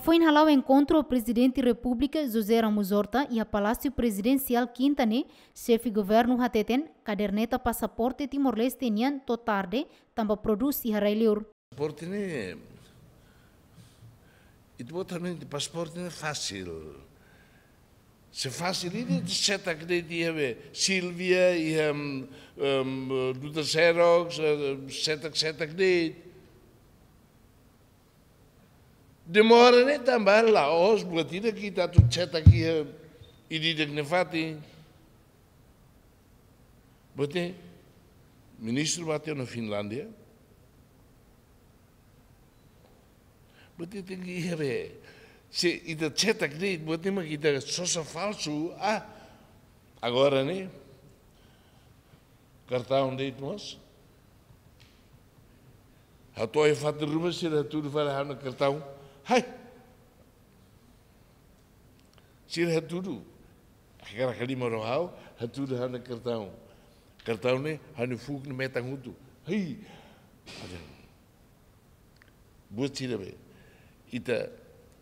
foi halau encontro o presidente da República José Ramos Horta e a Palácio Presidencial Quintane, chefe governo hateten, caderneta passaporte Timor-Leste nian to tarde, tamba produz e harailir. Passaporte ne itu botan de passaporte ne fácil. Se fácil ini de seta que dia Silvia e um, um, do Xerox, seta que seta que Demora ne também lá, os boletim aqui está tudo certo aqui e diz que não fati. Bote, ministro bateu na Finlândia. Bote tem que ir ver. Se e da certo aqui, bote mas que está só só falso. Ah, agora né? Cartão de nós. A tua é fato de rumo, se tudo vai lá no cartão. Hai. Sir hatudu. Agora kali morohau, hatudu hana cartão. Cartão ne hana fuk ne metang hutu. Hai. Ada. Buat sira be. Ita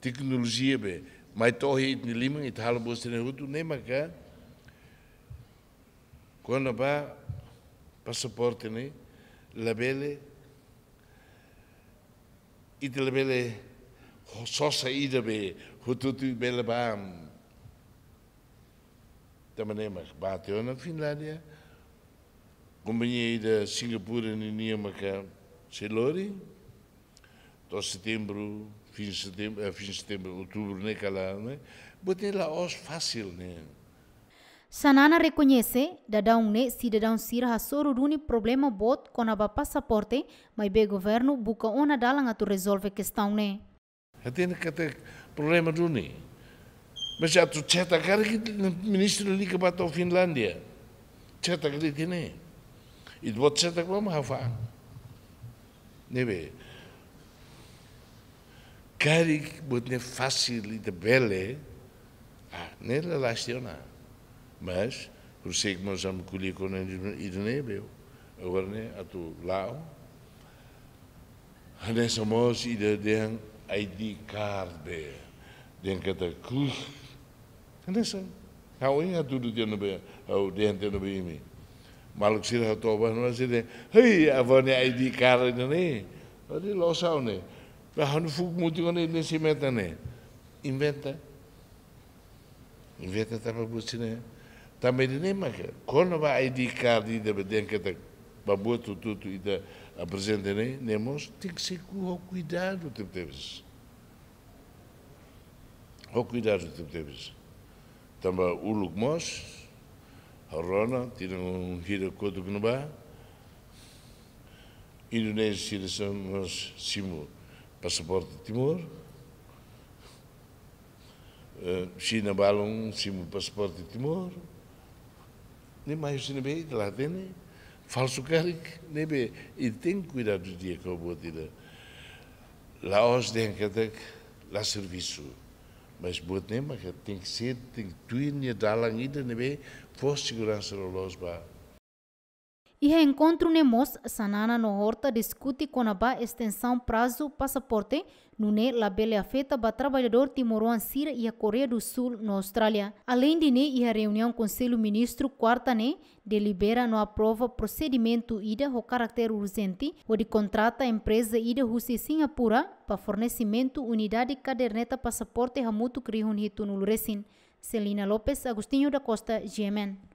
tecnologia be. Mai tohi it ni lima it buat sira hutu ne maka. Quando ba passaporte ne labele ita labele só saída be hututu bela bam. Também mas bateu na Finlândia. Companhia da Singapura ni Niamaka Selori to setembro fim de setembro eh, fim de setembro outubro né cala né? Botei lá os fácil né? Sanana reconhece dadão ne cidadão sira hasoro duni problema bot com a passaporte, mas be governo buka ona dalang atu resolve questão ne. Atene kata problema do ni. Mas já tu cheta cara que ministro ali que bateu Finlândia. Cheta que tine. E do outro cheta como hafa. Nebe. Cari que bote fácil e de bele. Ah, lá estiona. Mas por sei que nós vamos colher com ele nebe. Agora né, a tu lá. Nessa moça e de ID card be. Den kata ku. Kanesa. Hau inga tudo dia no be. Hau den dia no be imi. Maluk sira hau toba no sira. Hei avane ID card ne. Adi lo sao ne. Ba hanu fuk muti ne ne si meta ne. Inventa. Inventa tapa busine. Também de nem mais. Quando vai ID card de den kata babuto tudo e da apresenta nem nemos tem que ser com cuidado tem que o cuidado tem que também o lugmos a rona tira um hira kodo que não vai Indonésia são nós simo passaporte de Timor. China balão simo passaporte de Timor. Nem mais China bem lá tem falso karik nebe tem cuidado do dia que eu vou tirar lá os den que lá serviço mas buat nema que tem que ser tem tuinha dalang ida nebe for segurança lo los ba E reencontro nemos, Sanana no Horta discute com a extensão prazo passaporte no ne labele afeta ba trabalhador timoruan Sira e a Coreia do Sul na Austrália. Além de ne e a reunião Conselho Ministro quarta ne delibera no aprova procedimento ida o caráter urgente o de contrata a empresa ida Rússia Singapura para fornecimento unidade caderneta passaporte hamutu krihun hitu no Luresin. Celina Lopes, Agostinho da Costa, GMN.